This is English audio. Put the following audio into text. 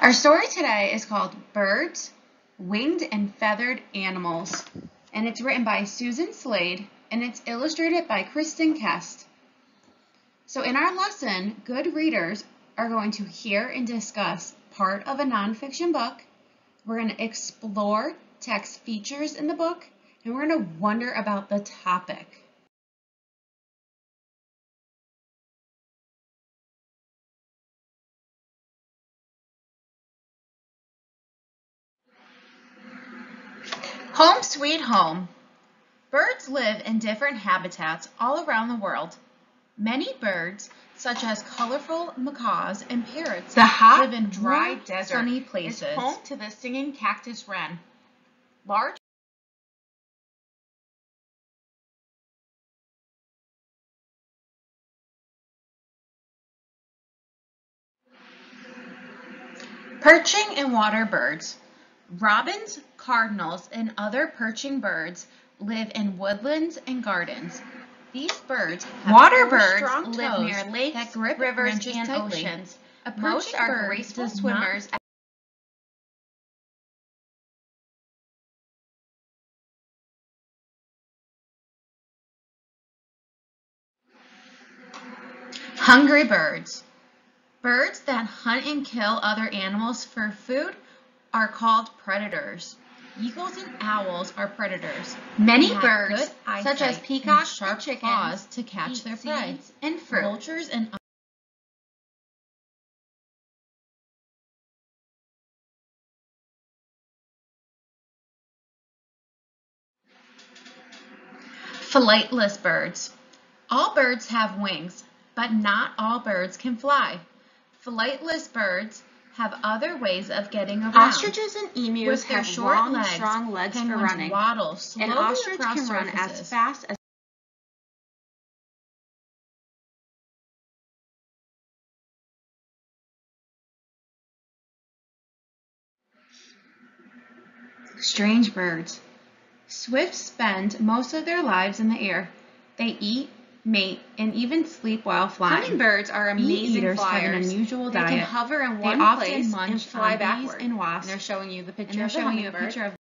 Our story today is called Birds, Winged and Feathered Animals, and it's written by Susan Slade and it's illustrated by Kristin Kest. So in our lesson, good readers are going to hear and discuss part of a nonfiction book. We're going to explore text features in the book, and we're going to wonder about the topic. Home sweet home. Birds live in different habitats all around the world. Many birds, such as colorful macaws and parrots, The hot, live in dry warm, desert sunny places. places. home to the singing cactus wren. Large Perching and water birds. Robins, cardinals, and other perching birds live in woodlands and gardens. These birds have Water birds live near lakes, grip rivers, and tightly. oceans. A Most are graceful swimmers Hungry birds. Birds that hunt and kill other animals for food are called predators. Eagles and owls are predators. Many birds, such as peacocks and and sharp chickens, claws to catch their prey. and fruit. Vultures and Flightless birds. All birds have wings, but not all birds can fly. Flightless birds have other ways of getting around. Ostriches and emus With have short long, legs, strong legs for running. waddle slowly An ostrich can run as fast as Strange birds. Swifts spend most of their lives in the air. They eat, mate, and even sleep while flying. Hummingbirds are amazing eaters have an flyers. unusual they diet. can hover in They one often place munch and fly on bees backward. and wasps. And they're showing you the and picture they're of the showing you a picture of